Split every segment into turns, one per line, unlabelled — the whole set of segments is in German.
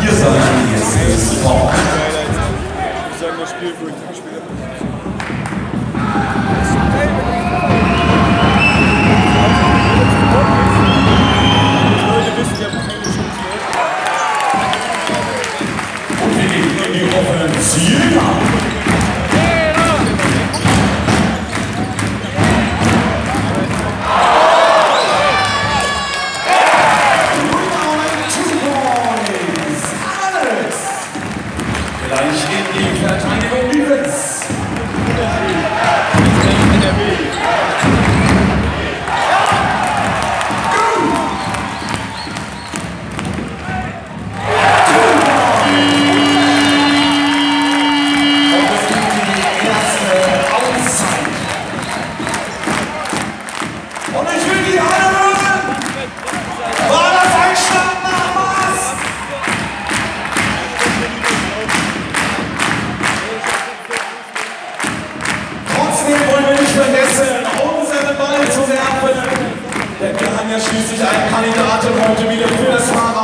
Hier sein jetzt Sport.
Ich sage das Spiel,
Trotzdem wollen wir nicht vergessen, unseren Ball zu werfen. Denn wir haben ja schließlich einen Kandidaten heute wieder für das Fahrrad.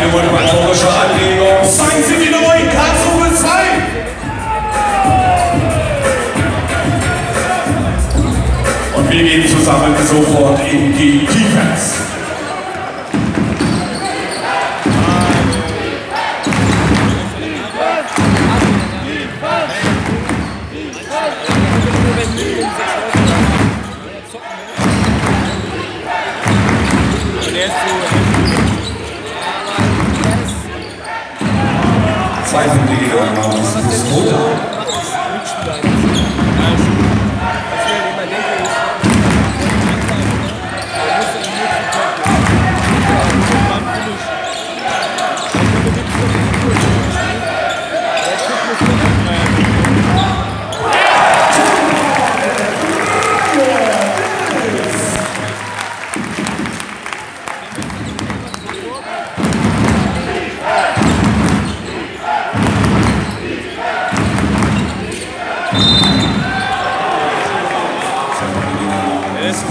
Kleine motivatorische Anregung zeigen Sie die Nummer in Karlsruhe 2. Und wir gehen zusammen sofort in die Defense. Zwei von den Gegnern namens Muskoda. Muskoda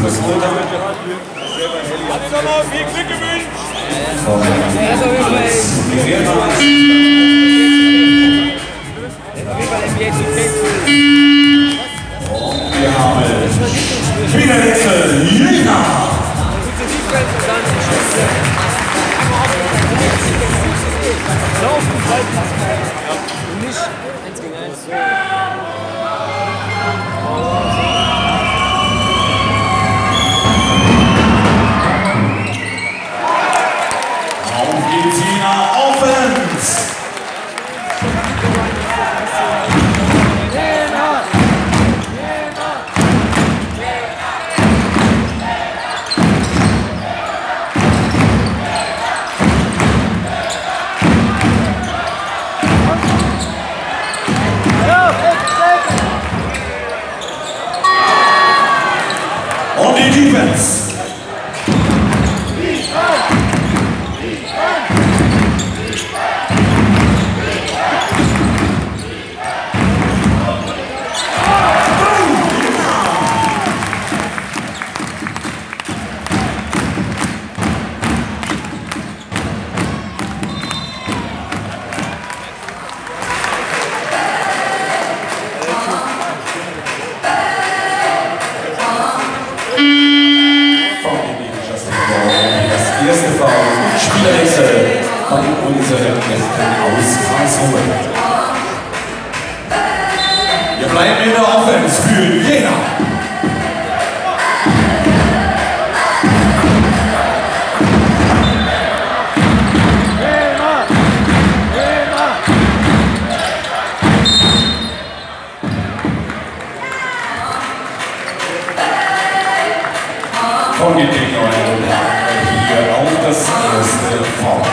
Hat's doch mal viel Glück gewünscht.
erste Frau, Spielerwechsel bei
unseren Gästen aus Karlsruhe. Wir bleiben in
der Offense für jeder.
I'm
the fall.